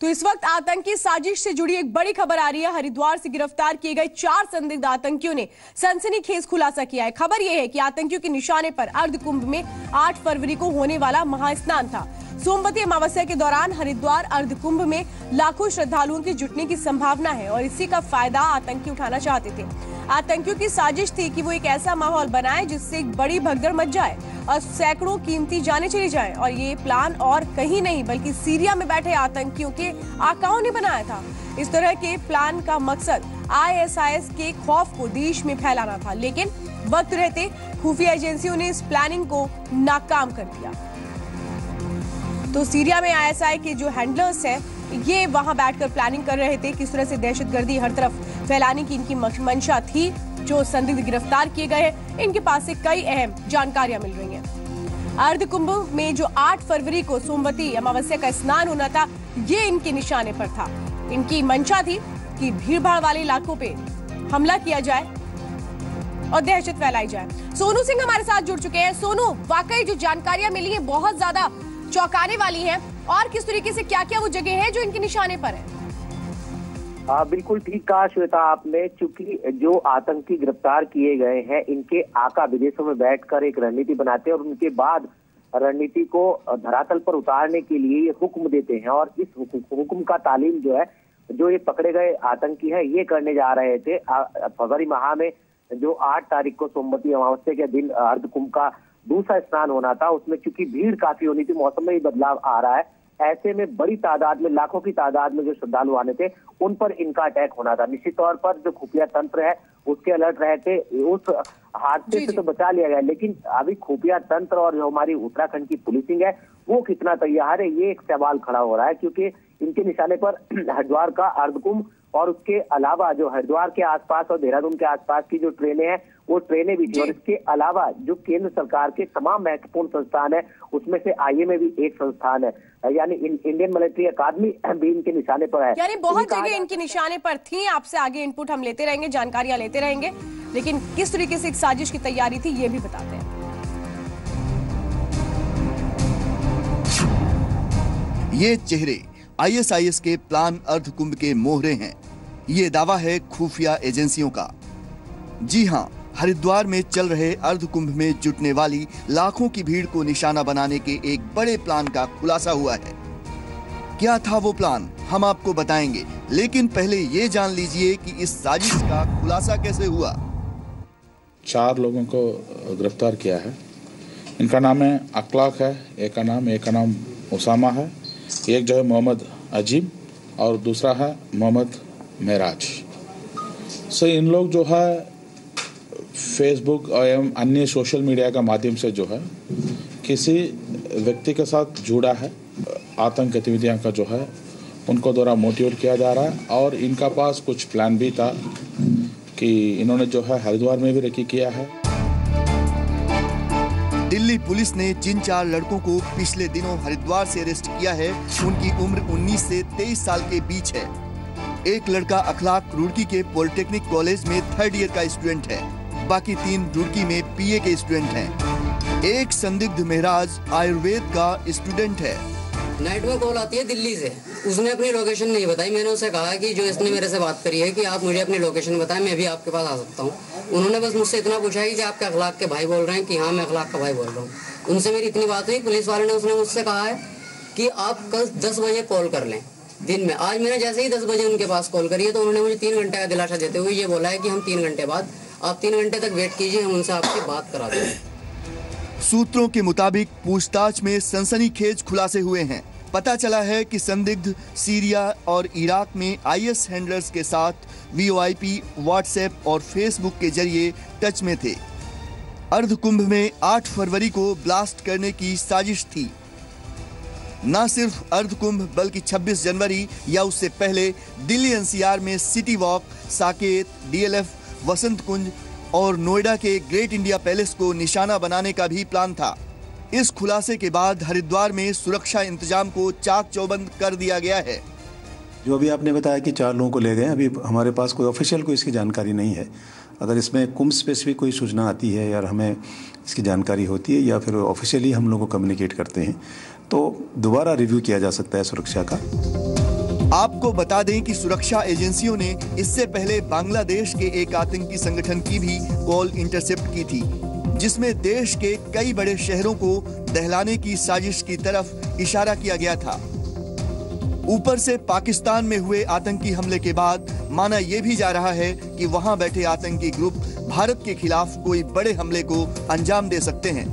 तो इस वक्त आतंकी साजिश से जुड़ी एक बड़ी खबर आ रही है। हरिद्वार से गिरफ़्तार किए गए चार संदिग्ध आतंकियों ने सनसनीखेज खुलासा किया है। खबर यह है कि आतंकियों के निशाने पर अर्ध कुंभ में 8 फरवरी को होने वाला महास्नान था। सोमवती अमावस्या के दौरान हरिद्वार अर्ध कुंभ में लाखों श्रद्धालुओं के जुटने की संभावना है और इसी का फ़ायदा आतंकी उठाना चाहते थे। आतंकियों की साजिश थी कि वो एक ऐसा माहौल बनाए जिससे एक बड़ी भगदड़ मच जाए और सैकड़ों कीमती जाने चली जाए। और ये प्लान और कहीं नहीं, बल्कि सीरिया में बैठे आतंकियों के आकाओं ने बनाया था। इस तरह के प्लान का मकसद आईएसआईएस के खौफ को देश में फैलाना था, लेकिन वक्त रहते खुफिया एजेंसियों ने इस प्लानिंग को नाकाम कर दिया। तो सीरिया में आईएसआई के जो हैंडलर्स हैं, ये वहाँ बैठकर प्लानिंग कर रहे थे किस तरह से दहशतगर्दी हर तरफ़ फैलाने की इनकी मंशा थी, जो संदिग्ध गिरफ़्तार किए गए हैं। इनके पास से कई अहम जानकारियाँ मिल रही हैं। अर्ध कुंभ में जो 8 फरवरी को सोमवती अमावस्या का स्नान होना था, ये इनके निशाने पर था। इनकी मंशा थी कि भीड़ भाड़ वाले इलाकों पे हमला किया जाए और दहशत फैलाई जाए। सोनू सिंह हमारे साथ जुड़ चुके हैं। सोनू, वाकई जो जानकारियाँ मिली है, बहुत ज़्यादा चौंकाने वाली है और किस तरीके से क्या क्या वो जगह है जो इनके निशाने पर है? आ, बिल्कुल ठीक कहा श्वेता आपने चूँकि जो आतंकी गिरफ़्तार किए गए हैं इनके आका विदेशों में बैठकर एक रणनीति बनाते हैं और उनके बाद रणनीति को धरातल पर उतारने के लिए ये हुक्म देते हैं और इस हुक्म का तालीम जो है जो ये पकड़े गए आतंकी है ये करने जा रहे थे। फरवरी माह में जो आठ तारीख को सोमवती अमावस्या के दिन अर्ध कुंभ का दूसरा स्नान होना था उसमें चूँकि भीड़ काफ़ी होनी थी मौसम में ही बदलाव आ रहा है। ऐसे में बड़ी तादाद में लाखों की तादाद में जो श्रद्धालु आने थे उन पर इनका अटैक होना था। निश्चित तौर पर जो खुफिया तंत्र है उसके अलर्ट रहे थे उस हादसे से तो बचा लिया गया लेकिन अभी खुफिया तंत्र और जो हमारी उत्तराखंड की पुलिसिंग है वो कितना तैयार है ये एक सवाल खड़ा हो रहा है क्योंकि इनके निशाने पर हरिद्वार का अर्धकुंभ और उसके अलावा जो हरिद्वार के आसपास और देहरादून के आसपास की जो ट्रेनें हैं वो ट्रेनें भी थी। और इसके अलावा जो केंद्र सरकार के तमाम महत्वपूर्ण संस्थान है उसमें से आईएमए भी एक संस्थान है। यानी इंडियन मिलिट्री अकादमी भी इनके निशाने पर है। यानी बहुत जगह इनके निशाने पर थी। आपसे आगे इनपुट हम लेते रहेंगे जानकारियाँ लेते रहेंगे। लेकिन किस तरीके से एक साजिश की तैयारी थी ये भी बताते हैं। ये चेहरे आईएसआईएस के प्लान अर्ध कुंभ के मोहरे हैं। ये दावा है खुफिया एजेंसियों का। जी हाँ हरिद्वार में चल रहे अर्ध कुंभ में जुटने वाली लाखों की भीड़ को निशाना बनाने के एक बड़े प्लान का खुलासा हुआ है। क्या था वो प्लान? हम आपको बताएँगे। लेकिन पहले ये जान लीजिए कि इस साजिश का खुलासा कैसे हुआ। चार लोगों को गिरफ़्तार किया है। इनका नाम है अखलाक है, एक का नाम, एक का नाम उसामा है, एक जो है मोहम्मद अजीब और दूसरा है मोहम्मद महराज सो इन लोग जो है फेसबुक एवं अन्य सोशल मीडिया का माध्यम से जो है, किसी व्यक्ति के साथ जुड़ा है, आतंक गतिविधियाँ का जो है, उनको द्वारा मोटिवेट किया जा रहा है और इनका पास कुछ प्लान भी था कि इन्होंने जो है हरिद्वार में भी रेकी किया है। दिल्ली पुलिस ने जिन चार लड़कों को पिछले दिनों हरिद्वार से अरेस्ट किया है, उनकी उम्र 19 से 23 साल के बीच है। एक लड़का अखलाक रुड़की के पॉलिटेक्निक कॉलेज में थर्ड ईयर का स्टूडेंट है। बाकी तीन रुड़की में पीए के स्टूडेंट हैं। एक संदिग्ध महराज आयुर्वेद का स्टूडेंट है। में कॉल आती है दिल्ली से। उसने अपनी लोकेशन नहीं बताई। मैंने उसे कहा कि जो इसने मेरे से बात करी है कि आप मुझे अपनी लोकेशन बताएँ, मैं भी आपके पास आ सकता हूँ। उन्होंने बस मुझसे इतना पूछा कि आप क्या अखलाक के भाई बोल रहे हैं? कि हाँ मैं अखलाक का भाई बोल रहा हूँ। उनसे मेरी इतनी बात हुई, पुलिस वाले ने उसने मुझसे कहा है कि आप कल दस बजे कॉल कर लें, दिन में। आज मैंने जैसे ही दस बजे उनके पास कॉल करी है तो उन्होंने मुझे तीन घंटे का दिलासा देते हुए ये बोला है कि हम तीन घंटे बाद आप तीन घंटे तक वेट कीजिए, हम उनसे आपकी बात करा दें सूत्रों के मुताबिक पूछताछ में सनसनीखेज खुलासे हुए हैं। पता चला है कि संदिग्ध सीरिया और इराक में आईएस हैंडलर्स के साथ वीओआईपी व्हाट्सएप और फेसबुक के ज़रिए टच में थे। अर्ध कुंभ में 8 फरवरी को ब्लास्ट करने की साजिश थी। न सिर्फ़ अर्ध कुंभ बल्कि 26 जनवरी या उससे पहले दिल्ली एनसीआर में City Walk, Saket, DLF Vasant Kunj और नोएडा के ग्रेट इंडिया पैलेस को निशाना बनाने का भी प्लान था। इस खुलासे के बाद हरिद्वार में सुरक्षा इंतज़ाम को चाक चौबंद कर दिया गया है। जो अभी आपने बताया कि चार लोगों को ले गए, अभी हमारे पास कोई ऑफिशियल कोई इसकी जानकारी नहीं है। अगर इसमें कुंभ स्पेसिफिक कोई सूचना आती है या हमें इसकी जानकारी होती है या फिर ऑफिशियली हम लोग को कम्युनिकेट करते हैं तो दोबारा रिव्यू किया जा सकता है सुरक्षा का। आपको बता दें कि सुरक्षा एजेंसियों ने इससे पहले बांग्लादेश के एक आतंकी संगठन की भी कॉल इंटरसेप्ट की थी, जिसमें देश के कई बड़े शहरों को दहलाने की साजिश की तरफ़ इशारा किया गया था। ऊपर से पाकिस्तान में हुए आतंकी हमले के बाद माना यह भी जा रहा है कि वहाँ बैठे आतंकी ग्रुप भारत के खिलाफ कोई बड़े हमले को अंजाम दे सकते हैं।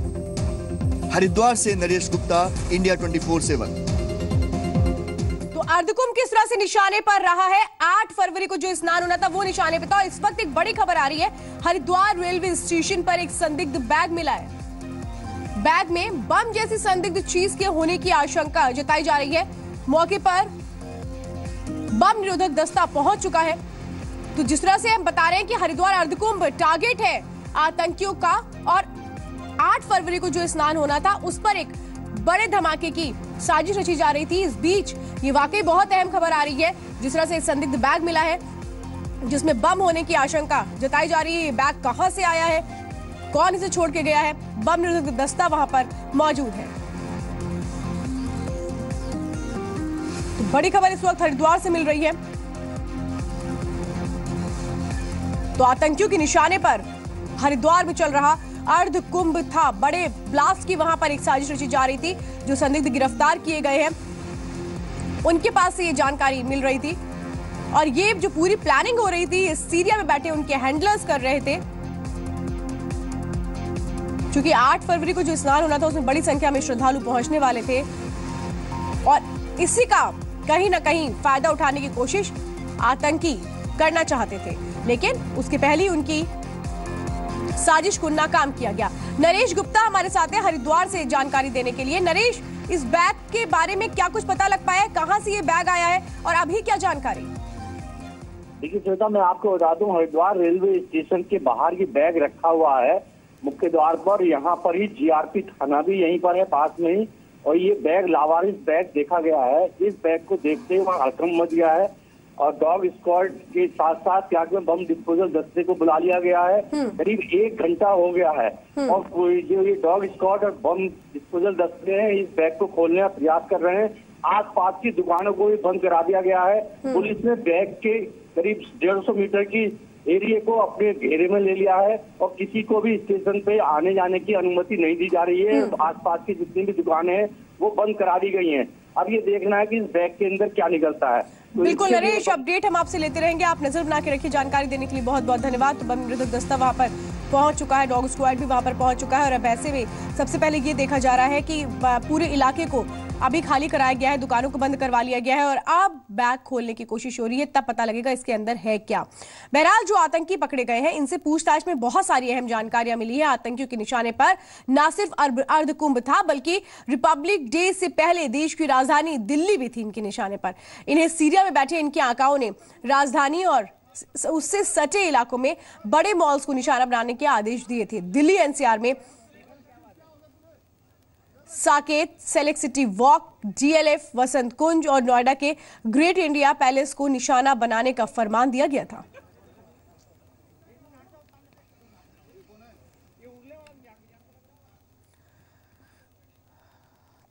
हरिद्वार से नरेश गुप्ता, इंडिया 24/7 तो अर्धकुंभ किस तरह से निशाने पर रहा है? 8 फरवरी को जो स्नान होना था, वो निशाने पर था। इस वक्त एक बड़ी खबर आ रही है। हरिद्वार रेलवे स्टेशन पर एक संदिग्ध बैग मिला है। बैग में बम जैसी संदिग्ध चीज़ के होने की आशंका जताई जा रही है। मौके पर बम निरोधक दस्ता पहुँच चुका है। तो जिस तरह से हम बता रहे हैं कि हरिद्वार अर्धकुंभ टारगेट है आतंकियों का, और 8 फरवरी को जो स्नान होना था, उस पर एक बड़े धमाके की साजिश रची जा रही थी। इस बीच ये वाकई बहुत अहम खबर आ रही है, जिस तरह से संदिग्ध बैग मिला है, जिसमें बम होने की आशंका जताई जा रही है। ये बैग कहाँ से आया है? कौन इसे छोड़ के गया है? बम निरोधक दस्ता वहाँ पर मौजूद है। तो बड़ी खबर इस वक्त हरिद्वार से मिल रही है। तो आतंकियों के निशाने पर हरिद्वार में चल रहा अर्ध कुंभ था। बड़े ब्लास्ट की वहाँ पर एक साजिश रची जा रही थी, जो संदिग्ध गिरफ़्तार किए गए हैं। उनके पास से ये जानकारी मिल रही थी। और ये जो पूरी प्लानिंग हो रही थी सीरिया में बैठे उनके हैंडलर्स कर रहे थे। क्योंकि 8 फरवरी को जो स्नान होना था, उसमें बड़ी संख्या में श्रद्धालु पहुँचने वाले थे। और इसी का कहीं ना कहीं फ़ायदा उठाने की कोशिश आतंकी करना चाहते थे। लेकिन उसके पहले ही उनकी साजिश को नाकाम किया गया। नरेश गुप्ता हमारे साथ है हरिद्वार से जानकारी देने के लिए। नरेश, इस बैग के बारे में क्या कुछ पता लग पाया है? कहाँ से ये बैग आया है? और अभी क्या जानकारी? देखिए, श्वेता, मैं आपको बता दूँ, हरिद्वार रेलवे स्टेशन के बाहर ये बैग रखा हुआ है। मुख्य द्वार पर यहाँ पर ही जीआरपी थाना भी यहीं पर है, पास में ही। और ये बैग लावारिस बैग देखा गया है। इस बैग को देखते ही वहाँ हड़कम मच गया है। और डॉग स्क्वाड के साथ साथ त्याग में बम डिस्पोजल दस्ते को बुला लिया गया है। करीब एक घंटा हो गया है। और जो ये डॉग स्क्वाड और बम डिस्पोजल दस्ते हैं इस बैग को खोलने का प्रयास कर रहे हैं। आस पास की दुकानों को भी बंद करा दिया गया है। पुलिस ने बैग के करीब डेढ़ सौ मीटर की एरिया को अपने घेरे में ले लिया है और किसी को भी स्टेशन पे आने जाने की अनुमति नहीं दी जा रही है। आसपास की जितनी भी दुकानें हैं वो बंद करा दी गई हैं। अब ये देखना है कि इस बैग के अंदर क्या निकलता है। तो बिल्कुल नरेश अपडेट हम आपसे लेते रहेंगे। आप नज़र बना के रखिए जानकारी देने के लिए बहुत बहुत धन्यवाद। तो बम मृतक दस्ता वहाँ पर पहुँच चुका है डॉग स्क्वाड भी वहाँ पर पहुँच चुका है और अब ऐसे में सबसे पहले ये देखा जा रहा है कि पूरे इलाके को अभी खाली कराया गया है, दुकानों को बंद करवा लिया गया है और अब बैग खोलने की कोशिश हो रही है, तब पता लगेगा इसके अंदर है क्या। बहरहाल, जो आतंकी पकड़े गए हैं, इनसे पूछताछ में बहुत सारी अहम जानकारियाँ मिली है। आतंकियों के निशाने पर न सिर्फ़ अर्ध अर्धकुंभ था, बल्कि रिपब्लिक डे से पहले देश की राजधानी दिल्ली भी थी इनके निशाने पर। इन्हें सीरिया में बैठे इनके आकाओं ने राजधानी और उससे सटे इलाकों में बड़े मॉल्स को निशाना बनाने के आदेश दिए थे। दिल्ली एनसीआर में Saket Select City Walk DLF Vasant Kunj और नोएडा के ग्रेट इंडिया पैलेस को निशाना बनाने का फरमान दिया गया था।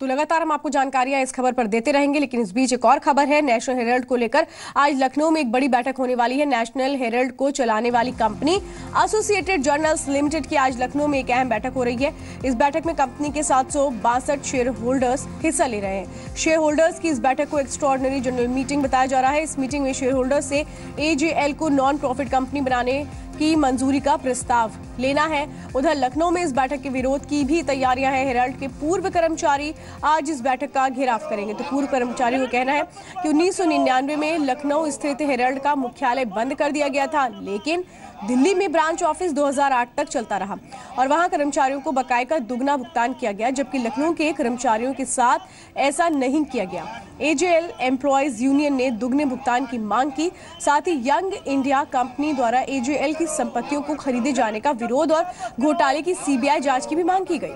लगातार हम आपको जानकारियाँ इस खबर पर देते रहेंगे, लेकिन इस बीच एक और खबर है नेशनल हेराल्ड को लेकर आज लखनऊ में एक बड़ी बैठक होने वाली है। नेशनल हेराल्ड को चलाने वाली कंपनी एसोसिएटेड जर्नल्स लिमिटेड की आज लखनऊ में एक अहम बैठक हो रही है। इस बैठक में कंपनी के सात सौ बासठ शेयर होल्डर्स हिस्सा ले रहे हैं। शेयर होल्डर्स की इस बैठक को एक्स्ट्रॉर्डनरी जनरल मीटिंग बताया जा रहा है। इस मीटिंग में शेयर होल्डर्स से एजेएल को नॉन प्रॉफिट कंपनी बनाने की मंजूरी का प्रस्ताव लेना है। उधर लखनऊ में इस बैठक के विरोध की भी तैयारियाँ हैं। हेराल्ड के पूर्व कर्मचारी आज इस बैठक का घेराव करेंगे। तो पूर्व कर्मचारियों का कहना है कि 1999 में लखनऊ स्थित हेराल्ड का मुख्यालय बंद कर दिया गया था, लेकिन दिल्ली में ब्रांच ऑफ़िस 2008 तक चलता रहा और वहाँ कर्मचारियों को बकाये का दुगना भुगतान किया गया, जबकि लखनऊ के कर्मचारियों के साथ ऐसा नहीं किया गया। एजेएल एम्प्लॉयज़ यूनियन ने दुगने भुगतान की मांग की। साथ ही यंग इंडिया कंपनी द्वारा एजेएल की संपत्तियों को खरीदे जाने का विरोध और घोटाले की सीबीआई जाँच की भी मांग की गई।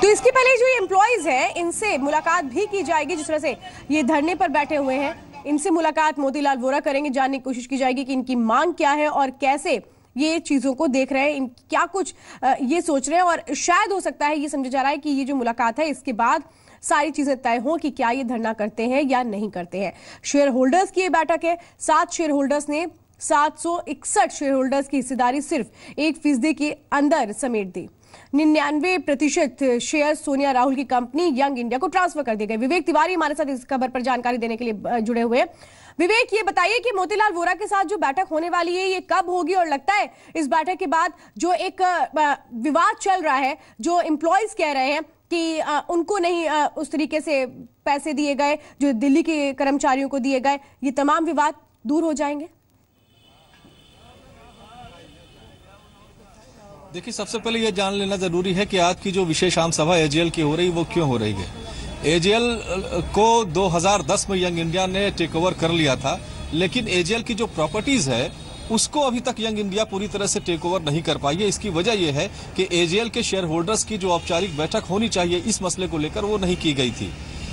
तो इसके पहले जो एम्प्लॉयज़ हैं, इनसे मुलाकात भी की जाएगी जिस तरह से ये धरने पर बैठे हुए हैं। इनसे मुलाकात मोतीलाल वोरा करेंगे, जानने की कोशिश की जाएगी कि इनकी मांग क्या है और कैसे ये चीज़ों को देख रहे हैं क्या कुछ ये सोच रहे हैं और शायद हो सकता है ये समझा जा रहा है कि ये जो मुलाकात है, इसके बाद सारी चीज़ें तय हो कि क्या ये धरना करते हैं या नहीं करते हैं। शेयर होल्डर्स की ये बैठक है, सात शेयर होल्डर्स ने सात सौ इकसठ शेयर होल्डर्स की हिस्सेदारी सिर्फ़ एक फ़ीसदी के अंदर समेट दी। निन्यानवे प्रतिशत शेयर सोनिया राहुल की कंपनी यंग इंडिया को ट्रांसफ़र कर दिए गए। विवेक तिवारी हमारे साथ इस खबर पर जानकारी देने के लिए जुड़े हुए हैं। विवेक, ये बताइए कि मोतीलाल वोरा के साथ जो बैठक होने वाली है, ये कब होगी? और लगता है इस बैठक के बाद जो एक विवाद चल रहा है, जो एम्प्लॉयज़ कह रहे हैं कि उनको नहीं उस तरीके से पैसे दिए गए, जो दिल्ली के कर्मचारियों को दिए गए, ये तमाम विवाद दूर हो जाएँगे? देखिए, सबसे पहले यह जान लेना ज़रूरी है कि आज की जो विशेष आम सभा एजीएल की हो रही, वो क्यों हो रही है? एजेएल को 2010 में यंग इंडिया ने टेक ओवर कर लिया था, लेकिन एजेएल की जो प्रॉपर्टीज़ है, उसको अभी तक यंग इंडिया पूरी तरह से टेक ओवर नहीं कर पाई है। इसकी वजह यह है कि एजेएल के शेयर होल्डर्स की जो औपचारिक बैठक होनी चाहिए, इस मसले को लेकर वो नहीं की गई थी।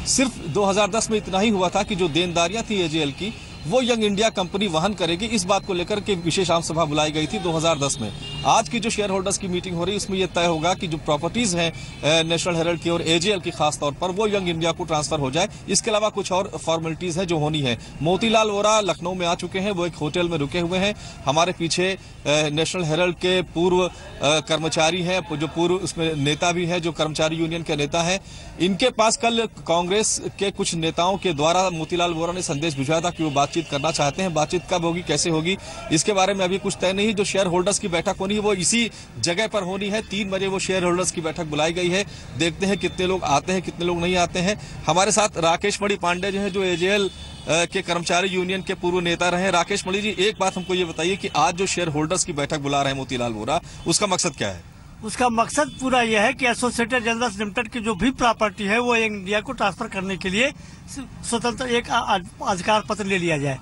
सिर्फ़ 2010 में इतना ही हुआ था कि जो देनदारियाँ थी एजेएल की, वो यंग इंडिया कंपनी वहन करेगी। इस बात को लेकर के विशेष आम सभा बुलाई गई थी 2010 में। आज की जो शेयर होल्डर्स की मीटिंग हो रही है, उसमें यह तय होगा कि जो प्रॉपर्टीज़ हैं नेशनल हेरल्ड की और एजीएल की खास तौर पर, वो यंग इंडिया को ट्रांसफ़र हो जाए। इसके अलावा कुछ और फॉर्मेलिटीज है जो होनी है। मोतीलाल वोरा लखनऊ में आ चुके हैं, वो एक होटल में रुके हुए हैं। हमारे पीछे नेशनल हेरल्ड के पूर्व कर्मचारी हैं, जो पूर्व उसमें नेता भी है, जो कर्मचारी यूनियन के नेता है। इनके पास कल कांग्रेस के कुछ नेताओं के द्वारा मोतीलाल वोरा ने संदेश भिजवाया था कि वो बातचीत करना चाहते हैं। बातचीत कब होगी, कैसे होगी, इसके बारे में अभी कुछ तय नहीं। जो शेयर होल्डर्स की बैठक होनी है वो इसी जगह पर होनी है। तीन बजे वो शेयर होल्डर्स की बैठक बुलाई गई है। देखते हैं कितने लोग आते हैं, कितने लोग नहीं आते हैं। हमारे साथ राकेश मणि पांडे जो है, जो एजेएल के कर्मचारी यूनियन के पूर्व नेता रहे राकेश मणि जी, एक बात हमको ये बताइए कि आज जो शेयर होल्डर्स की बैठक बुला रहे हैं मोतीलाल वोरा, उसका मकसद क्या है? उसका मकसद पूरा यह है कि एसोसिएटेड जनरल्स लिमिटेड की जो भी प्रॉपर्टी है, वो इंडिया को ट्रांसफ़र करने के लिए स्वतंत्र एक अधिकार पत्र ले लिया जाए।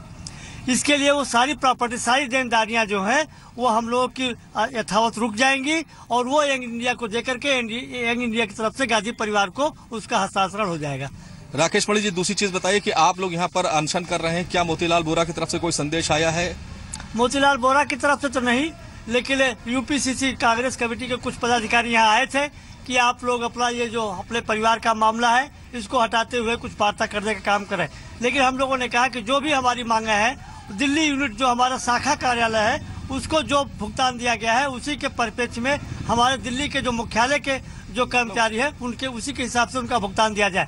इसके लिए वो सारी प्रॉपर्टी सारी देनदारियाँ जो हैं वो हम लोगों की यथावत रुक जाएँगी और वो यंग इंडिया को देकर के यंग इंडिया की तरफ़ से गाजी परिवार को उसका हस्तांतरण हो जाएगा। राकेश मणि जी दूसरी चीज़ बताइए कि आप लोग यहाँ पर अनशन कर रहे हैं। क्या मोतीलाल बोरा की तरफ़ से कोई संदेश आया है? मोतीलाल बोरा की तरफ़ से तो नहीं लेकिन यूपीसीसी कांग्रेस कमेटी के कुछ पदाधिकारी यहाँ आए थे कि आप लोग अपना ये जो अपने परिवार का मामला है इसको हटाते हुए कुछ वार्ता करने का काम करें। लेकिन हम लोगों ने कहा कि जो भी हमारी मांगे हैं, दिल्ली यूनिट जो हमारा शाखा कार्यालय है, उसको जो भुगतान दिया गया है, उसी के परिप्रेक्ष्य में हमारे दिल्ली के जो मुख्यालय के जो कर्मचारी है, उनके, उसी के हिसाब से उनका भुगतान दिया जाए।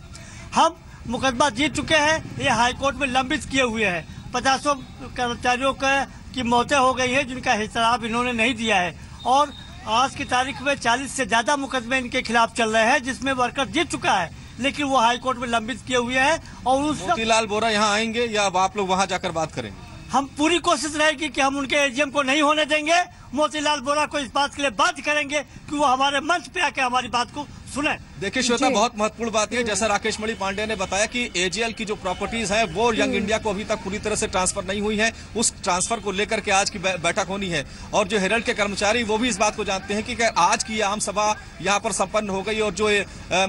हम मुकदमा जीत चुके हैं, ये हाईकोर्ट में लंबित किए हुए हैं। पचासों कर्मचारियों का की मौतें हो गई है, जिनका हिसाब इन्होंने नहीं दिया है। और आज की तारीख में 40 से ज़्यादा मुकदमे इनके खिलाफ चल रहे हैं, जिसमें वर्कर जीत चुका है। लेकिन वो हाईकोर्ट में लंबित किए हुए हैं और उस मोतीलाल बोरा यहाँ आएँगे या अब आप लोग वहाँ जाकर बात करेंगे? हम पूरी कोशिश रहेगी कि हम उनके एजीएम को नहीं होने देंगे। मोतीलाल बोरा को इस बात के लिए बात करेंगे कि वो हमारे मंच पे आके हमारी बात को सुने। देखिए श्वेता बहुत महत्वपूर्ण बात है। जैसा राकेश मणि पांडे ने बताया कि एजीएल की जो प्रॉपर्टीज़ है वो यंग इंडिया को अभी तक पूरी तरह से ट्रांसफ़र नहीं हुई है। उस ट्रांसफ़र को लेकर के आज की बैठक होनी है। और जो हेरल्ड के कर्मचारी वो भी इस बात को जानते हैं कि आज की आम सभा यहाँ पर संपन्न हो गई और जो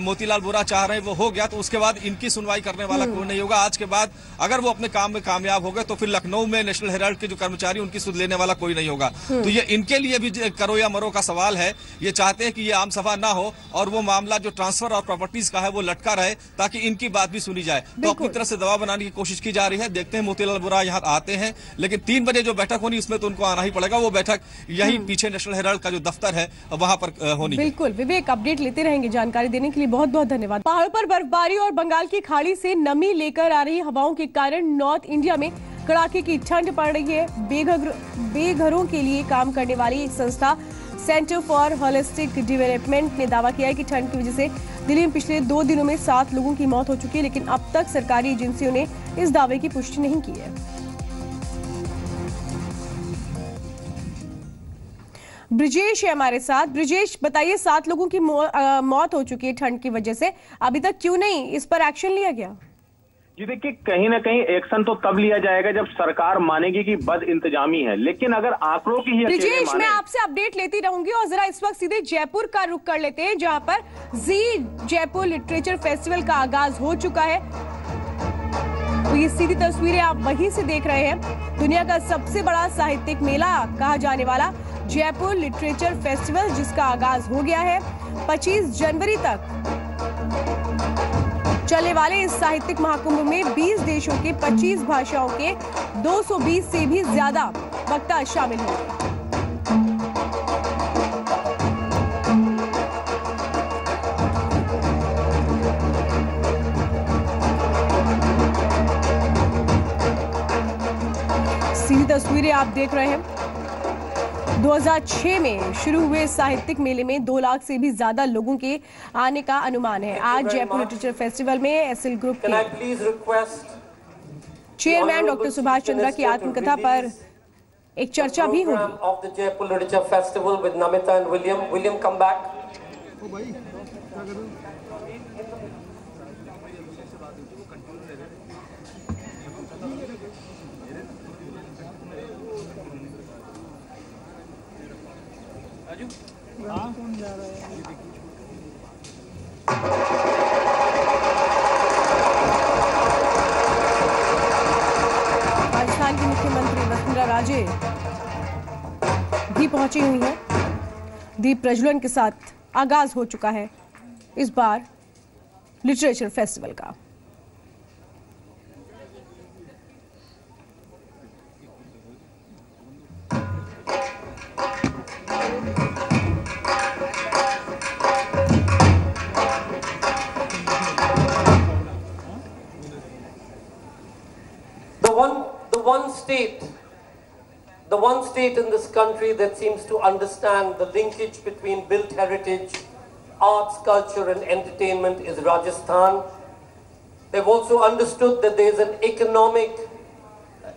मोतीलाल बोरा चाह रहे हैं वो हो गया। तो उसके बाद इनकी सुनवाई करने वाला कोई नहीं होगा। आज के बाद अगर वो अपने काम में कामयाब हो गए तो फिर लखनऊ में नेशनल हेराल्ड के जो कर्मचारी उनकी सुध लेने वाला कोई नहीं होगा। तो ये इनके लिए भी करो या मरो का सवाल है। ये चाहते हैं कि ये आम सभा ना हो और वो मामला जो ट्रांसफ़र और प्रॉपर्टीज़ का है वो लटका रहे ताकि इनकी बात भी सुनी जाए। तो अपनी तरफ़ से दबाव बनाने की कोशिश की जा रही है। देखते हैं मोतीलाल बुरा यहाँ आते हैं लेकिन तीन बजे जो बैठक होनी उसमें तो उनको आना ही पड़ेगा। वो बैठक यही पीछे नेशनल हेराल्ड का जो दफ्तर है वहाँ पर होनी बिल्कुल। विवेक अपडेट लेते रहेंगे जानकारी देने के लिए। बहुत बहुत धन्यवाद। पहाड़ों पर बर्फबारी और बंगाल की खाड़ी से नमी लेकर आ रही हवाओं के कारण नॉर्थ इंडिया में कड़ाके की ठंड पड़ रही है। बेघर बेघरों के लिए काम करने वाली एक संस्था सेंटर फॉर होलिस्टिक डेवलपमेंट ने दावा किया है कि ठंड की वजह से दिल्ली में पिछले दो दिनों में सात लोगों की मौत हो चुकी है लेकिन अब तक सरकारी एजेंसियों ने इस दावे की पुष्टि नहीं की है। ब्रिजेश है हमारे साथ। ब्रिजेश बताइए सात लोगों की मौ, अ, मौत हो चुकी है ठंड की वजह से। अभी तक क्यों नहीं? इस पर एक्शन लिया गया? जी देखिए कहीं ना कहीं एक्शन तो तब लिया जाएगा जब सरकार मानेगी कि बद इंतजामी है। लेकिन अगर आंकड़ों की ही अकेले ब्रिजेश मैं आपसे अपडेट लेती रहूँगी और जरा इस वक्त सीधे जयपुर का रुख कर लेते हैं जहाँ पर जी जयपुर लिटरेचर फेस्टिवल का आगाज़ हो चुका है। तो ये सीधी तस्वीरें आप वहीं से देख रहे हैं। दुनिया का सबसे बड़ा साहित्यिक मेला कहा जाने वाला जयपुर लिटरेचर फेस्टिवल जिसका आगाज़ हो गया है 25 जनवरी तक। चलने वाले इस साहित्यिक महाकुंभ में 20 देशों के 25 भाषाओं के 220 से भी ज़्यादा वक्ता शामिल होंगे सीधी तस्वीरें आप देख रहे हैं। 2006 में शुरू हुए साहित्यिक मेले में दो लाख से भी ज़्यादा लोगों के आने का अनुमान है। आज जयपुर लिटरेचर फेस्टिवल में एसएल ग्रुप के चेयरमैन डॉक्टर सुभाष चंद्रा की आत्मकथा पर एक चर्चा भी होगी program of the Jaipur Literature Festival with Rajasthan की मुख्यमंत्री वसुंधरा राजे भी पहुँची हुई हैं। दीप प्रज्वलन के साथ आगाज़ हो चुका है इस बार लिटरेचर फेस्टिवल का। One state in this country that seems to understand the linkage between built heritage, arts, culture, and entertainment is Rajasthan. They've also understood that there's an economic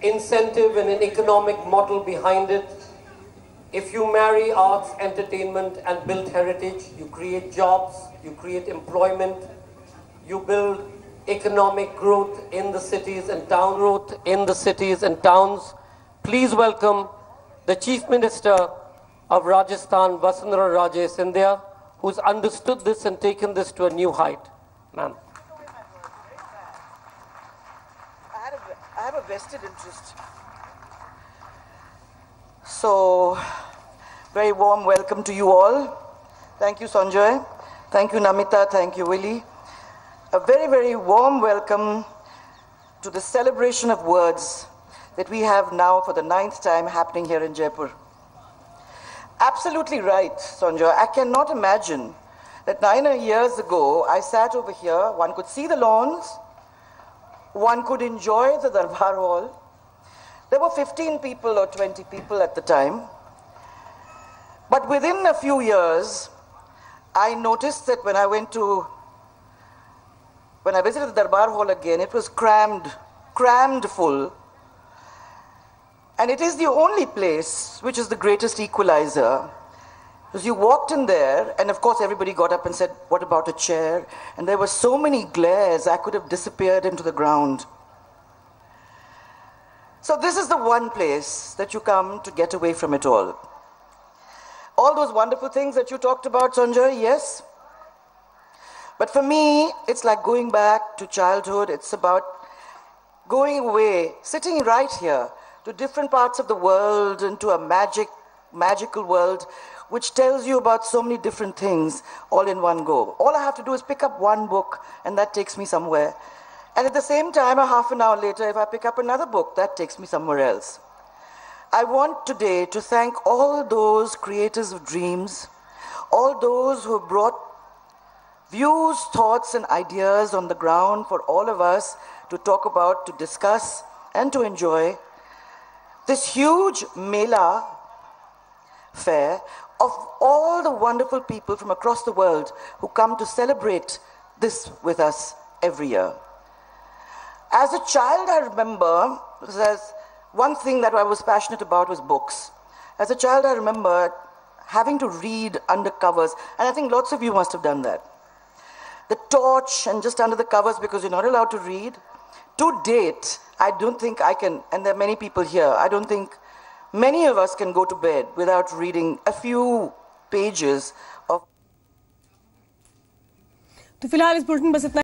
incentive and an economic model behind it. If you marry arts, entertainment, and built heritage, you create jobs, you create employment, you build economic growth in the cities and town growth in the cities and towns. Please welcome the Chief Minister of Rajasthan, Vasundhara Raje Scindia, who's understood this and taken this to a new height. Ma'am. I, I have a vested interest. So, very warm welcome to you all. Thank you, Sanjay. Thank you, Namita. Thank you, Willie. A very, very warm welcome to the celebration of words that we have now for the ninth time happening here in Jaipur. Absolutely right, Sanjay. I cannot imagine that nine years ago I sat over here, one could see the lawns, one could enjoy the Darbar Hall. There were 15 people or 20 people at the time. But within a few years, I noticed that when I went to, when I visited the Darbar Hall again, it was crammed, crammed full. And it is the only place which is the greatest equalizer. Because you walked in there, and of course everybody got up and said, What about a chair? And there were so many glares, I could have disappeared into the ground. So, this is the one place that you come to get away from it all. All those wonderful things that you talked about, Sanjay, yes. But for me, it's like going back to childhood. It's about going away, sitting right here to different parts of the world, into a magic, magical world, which tells you about so many different things all in one go. All I have to do is pick up one book, and that takes me somewhere. And at the same time, a half an hour later, if I pick up another book, that takes me somewhere else. I want today to thank all those creators of dreams, all those who brought views, thoughts, and ideas on the ground for all of us to talk about, to discuss, and to enjoy. This huge Mela fair of all the wonderful people from across the world who come to celebrate this with us every year. As a child, I remember, there's one thing that I was passionate about was books. As a child, I remember having to read under covers, and I think lots of you must have done that. The torch and just under the covers because you're not allowed to read To date, I don't think I can, and there are many people here, I don't think many of us can go to bed without reading a few pages of तो फिलहाल इस bulletin बस इतना